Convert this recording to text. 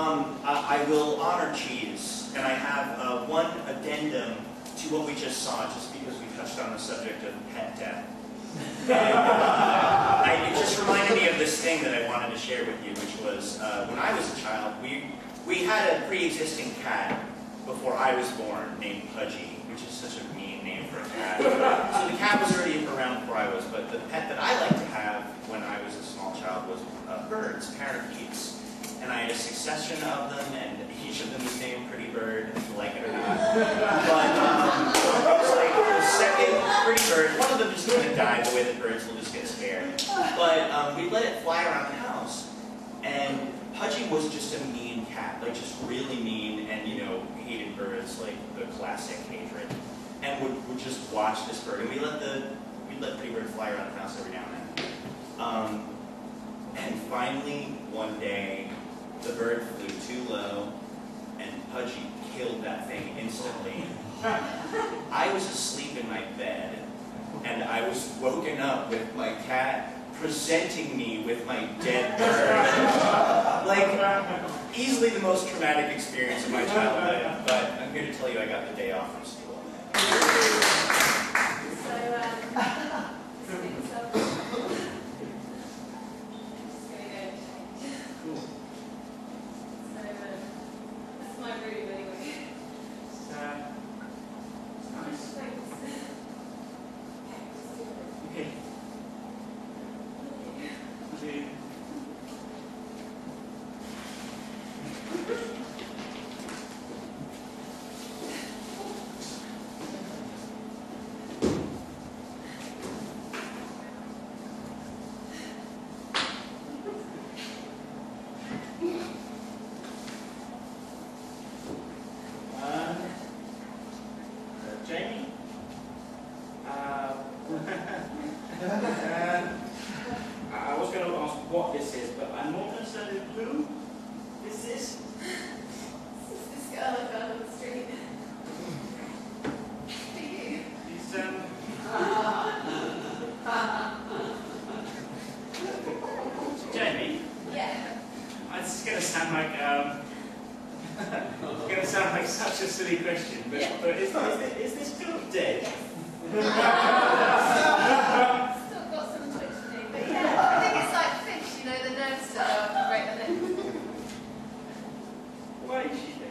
Um, I, I will honor cheese, and I have uh, one addendum to what we just saw, just because we touched on the subject of pet death. And, uh, I, it just reminded me of this thing that I wanted to share with you, which was uh, when I was a child, we, we had a pre-existing cat before I was born named Pudgy, which is such a mean name for a cat. So the cat was already around before I was, but the pet that I liked to have when I was a small child was uh, birds, parakeets. And I had a succession of them, and each of them was named Pretty Bird, like it or not. But um, it was like the second Pretty Bird, one of them just kind of died the way that birds will just get scared. But um, we let it fly around the house, and Pudgy was just a mean cat, like just really mean, and you know, hated birds like the classic hatred, and would, would just watch this bird. And we let the we let Pretty Bird fly around the house every now and then. Um, and finally, one day, the bird flew too low, and Pudgy killed that thing instantly. I was asleep in my bed, and I was woken up with my cat presenting me with my dead bird. like, easily the most traumatic experience of my childhood, but I'm here to tell you I got the day off from school. So, um, this thing, so. Just gonna go. Cool. So, um, this is my room anyway. It's, uh, it's nice. Thanks. Okay. Two. Um, uh, Jamie? Uh, uh, I was going to ask what this is, but I'm more concerned with who this is. This is this girl I found on the street. He's, um, Jamie, Yeah. this is going to sound like, um, it's going to sound like such a silly question, but, Yeah. but is, is, this, is this girl dead? Yes. boy.